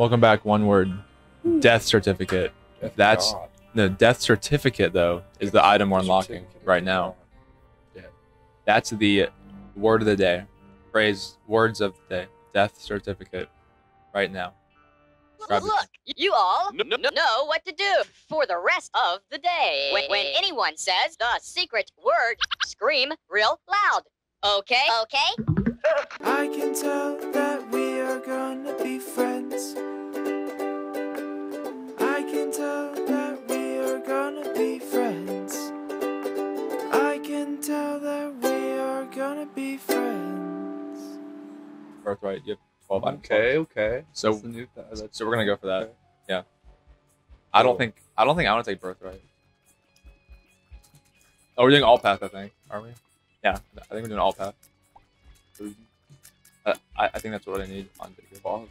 Welcome back. One word. Hmm. Death certificate. Death That's- God. The death certificate, though, is the item we're unlocking right now. Yeah. That's the word of the day. Phrase, words of the day. Death certificate. Right now. Grab it. Look, you all kn- know what to do for the rest of the day. When, when anyone says the secret word, scream real loud. Okay? Okay? I can tell that we are gonna be friends. I can tell that we are gonna be friends. I can tell that we are gonna be friends. Birthright. You have 12 items left. Okay, okay. So- That's the new th- that's So we're gonna go for that. Okay. Yeah. I don't Cool. think I don't think I want to take birthright. Oh, we're doing all path, I think. Are we? Yeah, I think we're doing all path. Uh, I, I think that's what I need on video. Pause.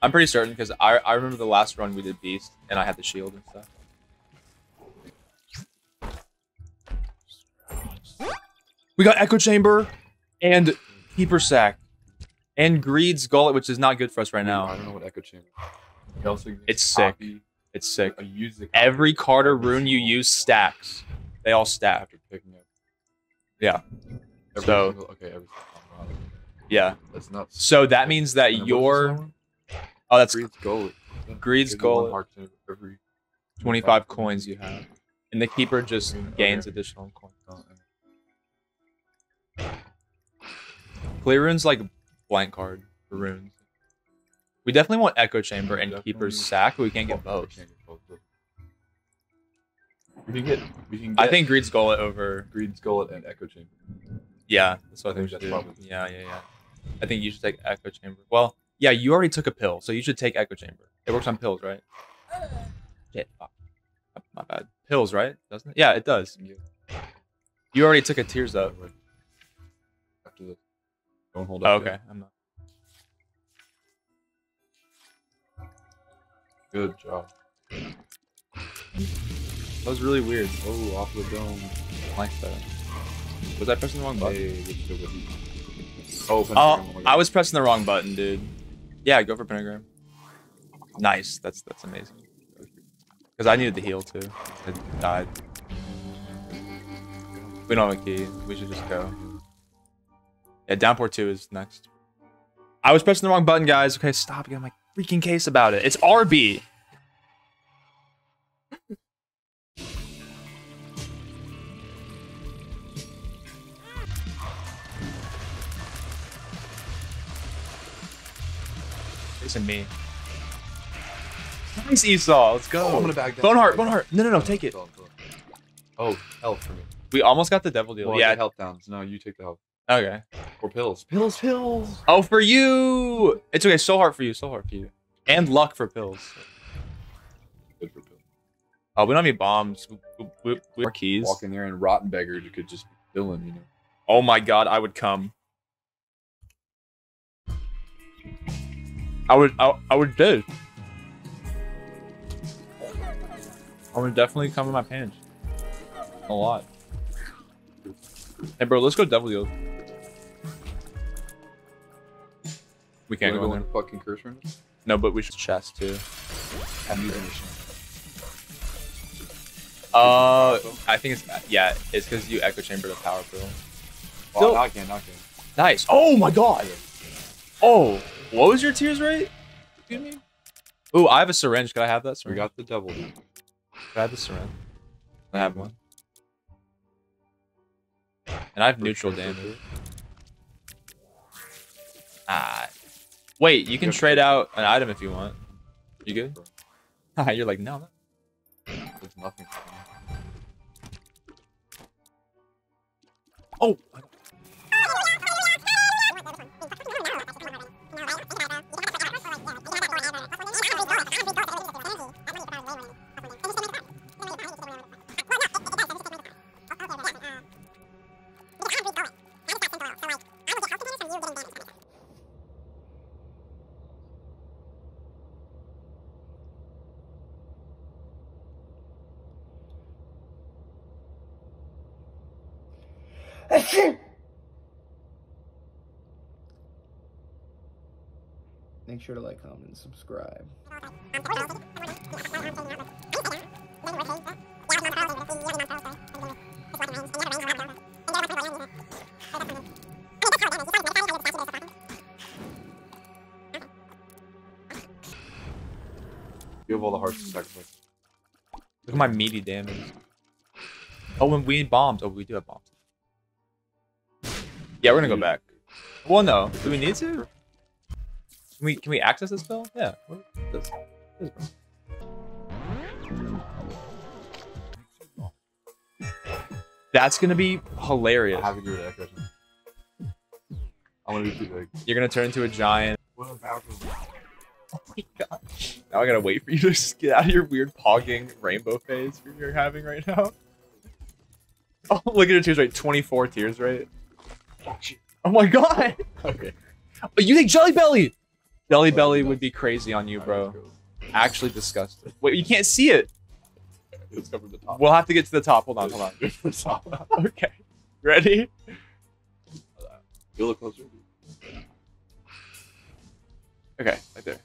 I'm pretty certain because I, I remember the last run we did beast and I had the shield and stuff. We got echo chamber and keeper sack and greed's gullet, which is not good for us right now. I don't know what echo chamber. It's sick. It's sick. Every Carter rune you use stacks. They all stack. after picking up. Yeah. Every So- single, okay, every. Yeah. That's not. So that means that And what was your? Oh that's Greed's goal. Greed's Gives goal. every 25 coins you have. And the keeper just gains additional coins. Clear runes like blank card for runes. We definitely want Echo Chamber and Definitely. Keeper's Sack, but we can't get both. can't get both. though. We can get. We can get. I think Greed's Gullet over. Greed's Gullet and Echo Chamber. Yeah, that's what I I think we think should do. probably- Yeah, yeah, yeah. I think you should take Echo Chamber. Well, yeah, you already took a pill, so you should take Echo Chamber. It works on pills, right? Shit. My bad. Pills, right? Doesn't it? Yeah, it does. You already took a tears up. After this. Don't hold Oh, up. okay, yet. I'm not. Good job. That was really weird. Oh, off the dome. Like that. Was I pressing the wrong button? Hey, good job, buddy. Oh, Oh, I was pressing the wrong button, dude. Yeah, go for pentagram. Nice. That's that's amazing. Because I needed the heal too. I died. We don't have a key. We should just go. Yeah, downpour two is next. I was pressing the wrong button, guys. Okay, stop getting like freaking case about it. It's RB. Facing me. Nice Esau. Let's go. Oh, I'm gonna. Boneheart, Boneheart. No, no, no. Take it. Oh, health for me. We almost got the devil deal. Well, yeah. health downs. No, you take the health. Okay. Or pills. Pills, pills. Oh, for you. It's okay. So hard for you. So hard for you. And luck for pills. Good for pills. Oh, we don't have any bombs. We, we, we, we more keys. Walk in there and rotten beggar, you could just be villain, you know. Oh my god, I would come. I would. I, I would do. I would definitely come in my pants. A lot. Hey, bro, let's go devil deal. We can't Wanna go go in in there. fucking curse room? No, but we should chest too. I'm using this. Uh, I think it's yeah. It's because you echo chamber the power pill. Oh, Still- not again, not again. Nice. Oh my god. Oh, what was your tears rate? Excuse me. Ooh, I have a syringe. Could I have that syringe? We got the double. Could I have the syringe? I have one. And I have neutral damage. Ah. Wait, you can trade out an item if you want. You good? You're like, no. no. There's nothing. Oh. Make sure to like, comment, and subscribe. You have all the hearts and sacrifice. Look at my meaty damage. Oh, and we need bombs. Oh, we do have bombs. Yeah, we're gonna go mm. back. Well, no. Do we need to? Can we can we access this bill? Yeah. What- This, this. That's gonna be hilarious. I have to do that question. I'm gonna be too big. You're gonna turn into a giant. What about Oh my god. Now I gotta wait for you to just get out of your weird pogging rainbow phase you're having right now. Oh, look at your tears rate. 24 tears rate. Oh my god. Okay. You think Jelly Belly? Jelly Belly would be crazy on you, bro. Actually disgusted. Wait, you can't see it. Let's go from the top. We'll have to get to the top. Hold on, hold on. From the top. Okay. Ready? You look closer. Okay, right there.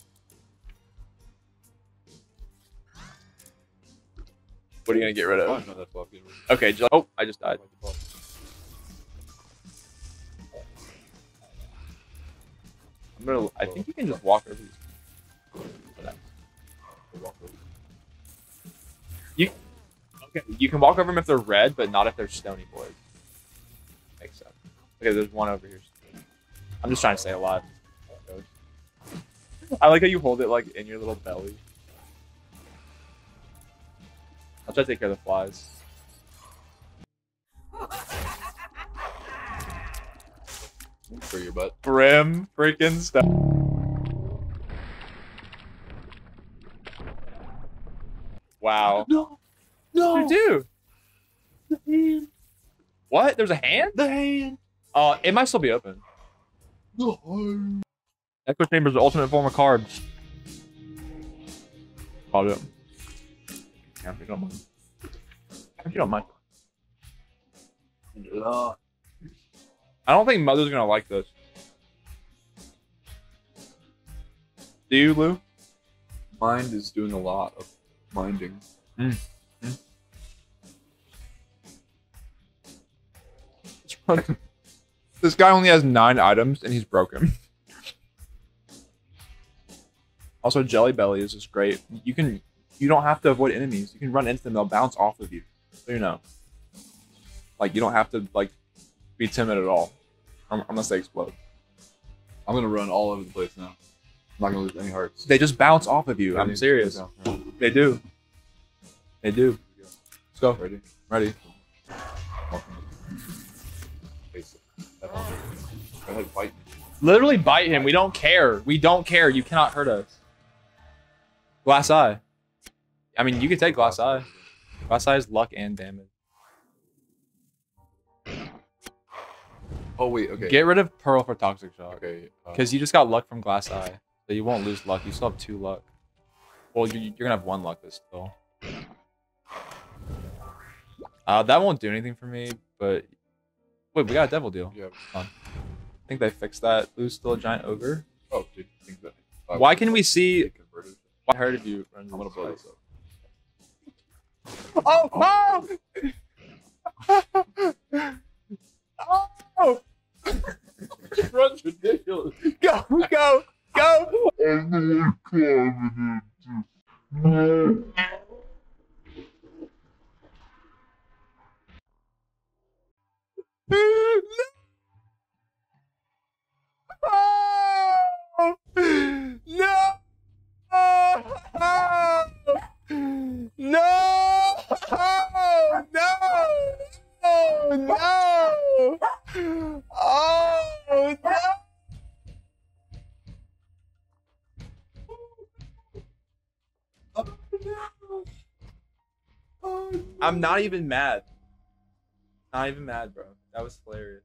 What are you gonna get rid Oh, of? no, that's well. Get rid Okay, Oh, I just died. Gonna. I think you can just walk over these. Over. Okay, you can walk over them if they're red, but not if they're stony boys. Makes sense. Okay, there's one over here. I'm just trying to stay alive. I like how you hold it like in your little belly. I'll try to take care of the flies. For your butt. Brim freaking stuff. Wow. No. Did you do? The hand. What? There's a hand? The hand. Uh, it might still be open. The hand. Echo Chamber's the ultimate form of cards. Called it. Yeah, if you don't mind. If you don't mind. Uh, I don't think Mother's gonna like this. Do you, Lou? mind is doing a lot of minding. Mm. this guy only has nine items and he's broken. also, Jelly Belly is just great. You can, you don't have to avoid enemies. You can run into them; they'll bounce off of you. So you know, like you don't have to like be timid at all, un- unless they explode. I'm gonna run all over the place now. I'm not gonna lose any hearts. They just bounce off of you. I'm serious. Go. They do. They do. Let's go. Ready? Ready. Face it. That one. Go ahead, fight me. Literally bite him. We don't care. We don't care. You cannot hurt us. Glass eye. I mean, you could take glass eye. Glass eye is luck and damage. Oh wait, okay. Get rid of pearl for toxic shock. okay. Uh, Because you just got luck from glass eye, so you won't lose luck. You still have two luck. Well, you, you're gonna have one luck this still. Uh, that won't do anything for me. But wait, we got a devil deal. yeah. I think they fixed that. Lou's still a giant ogre. Oh, dude. I think that. uh, Why can we see? get converted? I heard of you. I'm gonna blow this up. Oh! Oh! I'm not even mad. Not even mad, bro. That was hilarious.